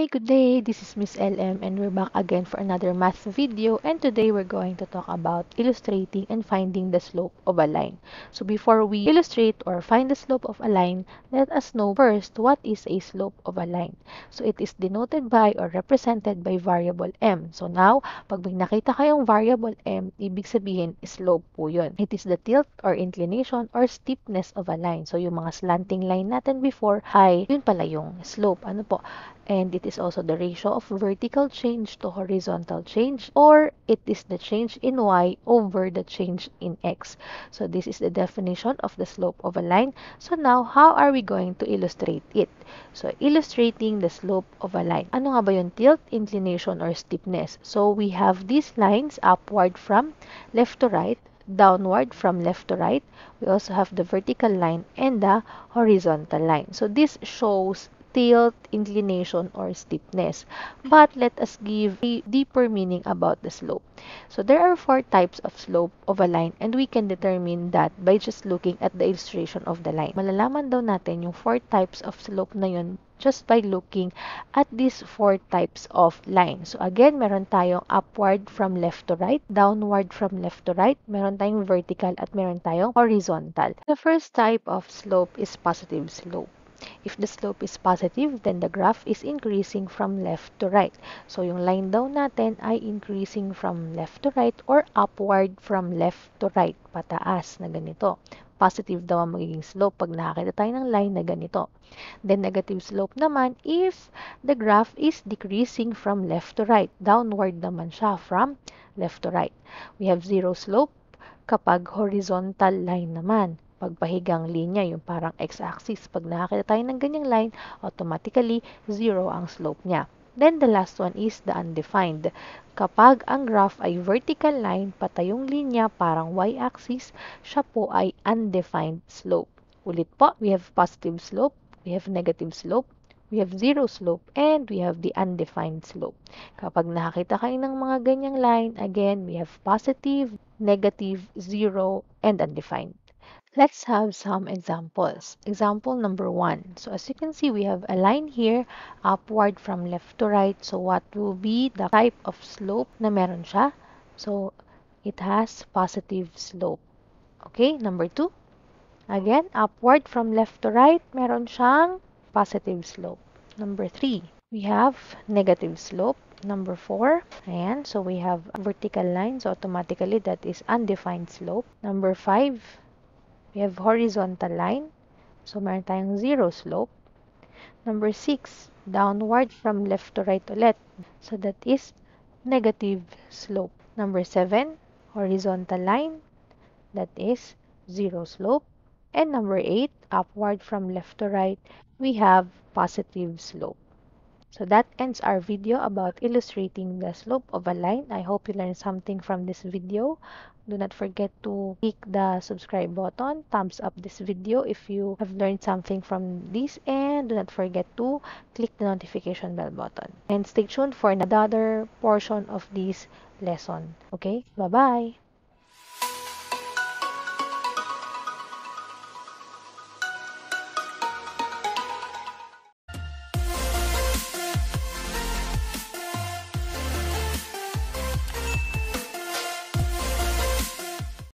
Hi, good day. This is Miss LM and we're back again for another math video and today we're going to talk about illustrating and finding the slope of a line. So before we illustrate or find the slope of a line, let us know first what is a slope of a line. So it is denoted by or represented by variable m. So now, pag may nakita kayong variable m, ibig sabihin slope po yun. It is the tilt or inclination or steepness of a line. So yung mga slanting line natin before ay yun pala yung slope. Ano po? And it is also the ratio of vertical change to horizontal change or it is the change in y over the change in x. So this is the definition of the slope of a line. So now, how are we going to illustrate it? So illustrating the slope of a line. Ano nga ba yung tilt, inclination, or steepness? So we have these lines upward from left to right downward from left to right. We also have the vertical line and the horizontal line. So this shows tilt, inclination, or steepness. But let us give a deeper meaning about the slope. So there are four types of slope of a line and we can determine that by just looking at the illustration of the line. Malalaman daw natin yung four types of slope na yun just by looking at these four types of lines. So again, meron tayong upward from left to right, downward from left to right, meron tayong vertical at meron tayong horizontal. The first type of slope is positive slope. If the slope is positive, then the graph is increasing from left to right. So, yung line daw natin ay increasing from left to right or upward from left to right, pataas na ganito. Positive daw ang magiging slope pag nakakita tayo ng line na ganito. Then, negative slope naman if the graph is decreasing from left to right. Downward naman siya from left to right. We have zero slope kapag horizontal line naman pagpahigang linya, yung parang x-axis. Pag nakakita tayo ng ganyang line, automatically, zero ang slope niya. Then, the last one is the undefined. Kapag ang graph ay vertical line, patayong linya, parang y-axis, siya po ay undefined slope. Ulit po, we have positive slope, we have negative slope, we have zero slope, and we have the undefined slope. Kapag nakakita kayo ng mga ganyang line, again, we have positive, negative, zero, and undefined. Let's have some examples. Example number one. So as you can see, we have a line here upward from left to right. So what will be the type of slope na meron siya? So it has positive slope. Okay, number two. Again, upward from left to right, meron siyang positive slope. Number three, we have negative slope. Number four, ayan, so we have vertical lines, so automatically that is undefined slope. Number five, we have horizontal line. So, meron tayong zero slope. Number 6, downward from left to right ulit. So, that is negative slope. Number 7, horizontal line. That is zero slope. And number 8, upward from left to right, we have positive slope. So that ends our video about illustrating the slope of a line. I hope you learned something from this video. Do not forget to click the subscribe button, thumbs up this video if you have learned something from this and do not forget to click the notification bell button. And stay tuned for another portion of this lesson. Okay? Bye-bye!